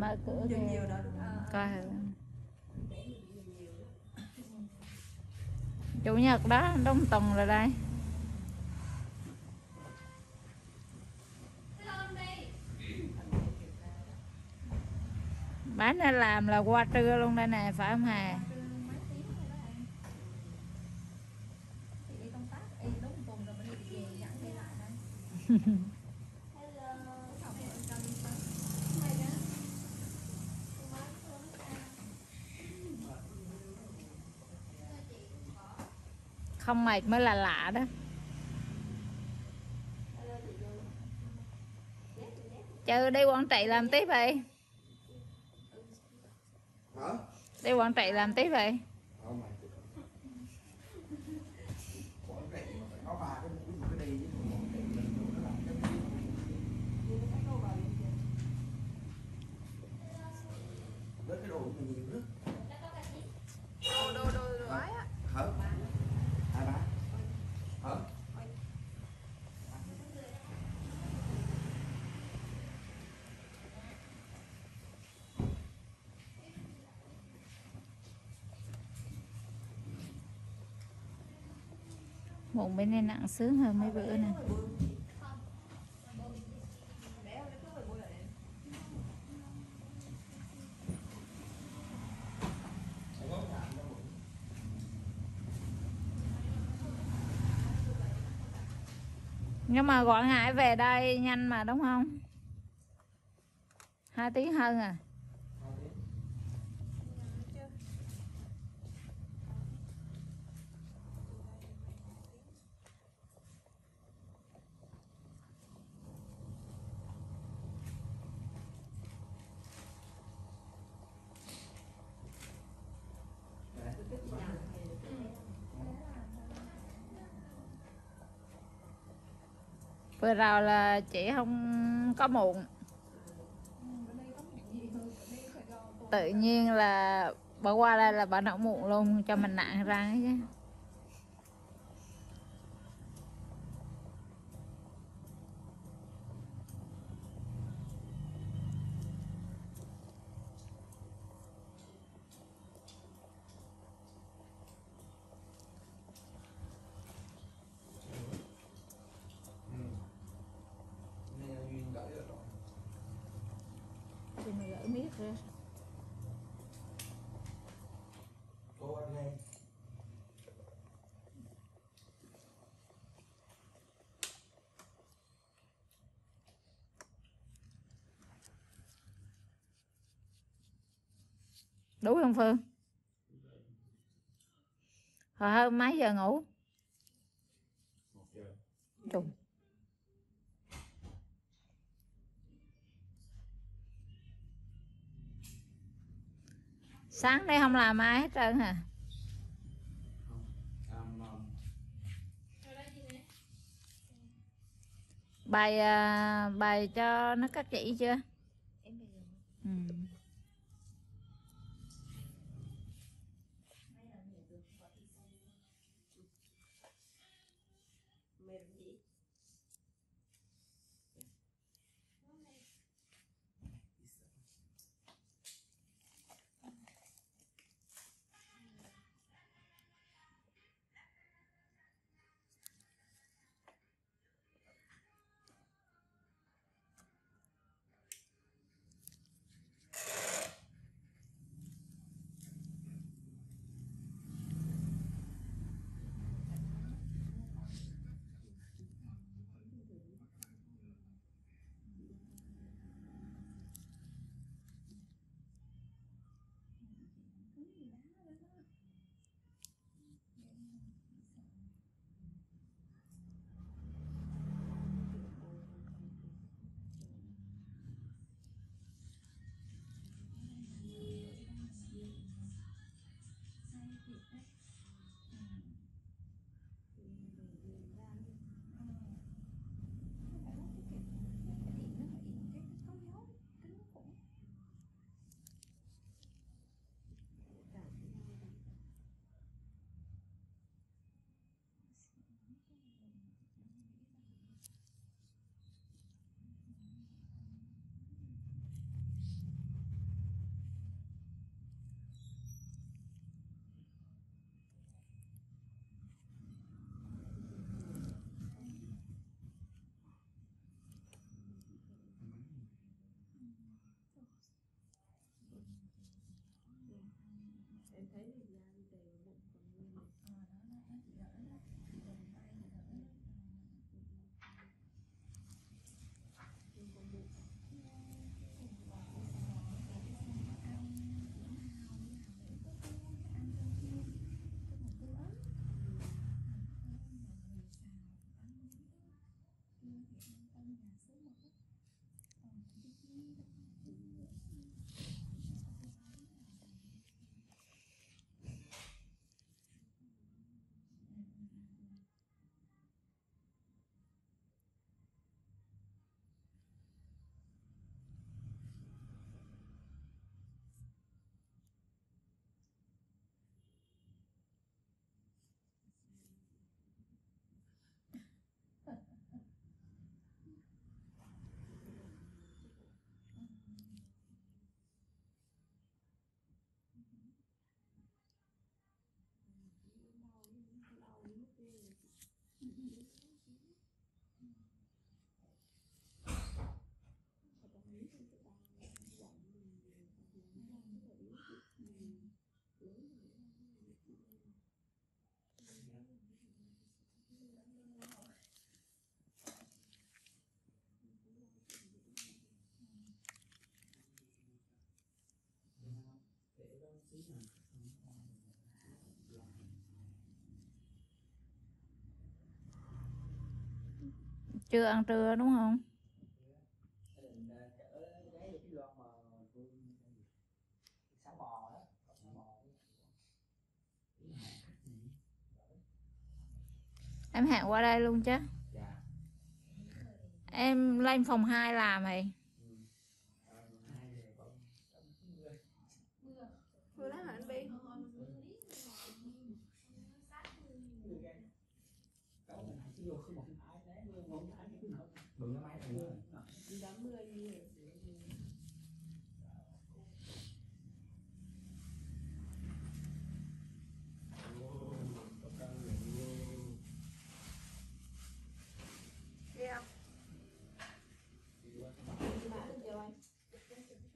mở cửa kìa. coi chủ nhật đó đông tuần rồi đây. Bán ra làm là qua trưa luôn đây nè phải không hà? Đi công tác đi đúng một tuần rồi mình đi về nhận về lại đây hello học ở trong hay đó không mệt mới là lạ đó. Chờ đi quảng trị làm tiếp vậy. Đi quảng trị làm tiếp vậy không mày quảng trị mà phải có ba cái mũi một cái đi chứ còn quảng trị mình đủ nó làm cái gì với cái đồ của mình nhiều nước đồ đồ đồ đồ ấy á hả hai ba hả một bên này nặng sướng hơn mấy bữa nè. Nhưng mà gọi ngại về đây nhanh mà, đúng không? Hai tiếng hơn à? Vừa rồi là chị không có muộn. Tự nhiên là bỏ qua đây là bà nấu muộn luôn, cho mình nặng răng chứ. Cô đây đủ không phương? Hồi hơn mấy giờ ngủ? Một giờ. Trùng sáng đây không làm ai hết trơn hả? Bài à, bài cho nó cắt chỉ chưa? Hey. Chưa ăn trưa, đúng không? Em hẹn qua đây luôn chứ. Dạ em lên phòng 2 làm rồi vừa lát hả anh Bi Mười mình hãy vô một cái ái đấy, luôn một cái máy này nữa. mưa như vậy ghê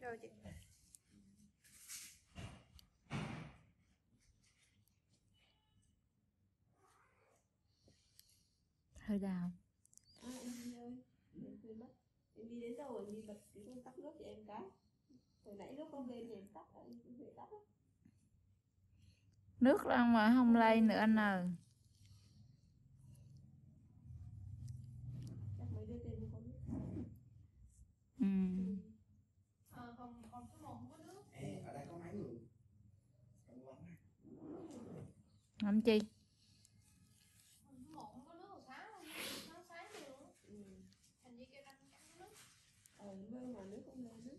rồi chị hơi đào à em đi ơi em quên mất em đi đến đâu rồi em đi bật cái công tắc nước cho em cái hồi nãy lúc con lên thì em tắt em cũng phải tắt nước lắm mà không lên nữa anh ơi. Chắc mấy đứa tên không có nước ừ. Ờ, còn còn không có nước. Ê, ở đây có máy người. Trong quán này. làm chi còn số một không có nước hồi sáng không sáng sáng được ừ. thành như kêu anh chẳng có nước ờ mưa mà nước không lên nước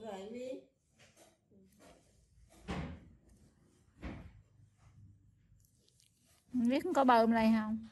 bật rồi đi. Không biết có bơm đây không?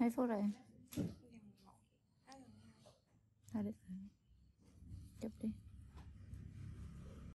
Mấy phút rồi à được rồi chụp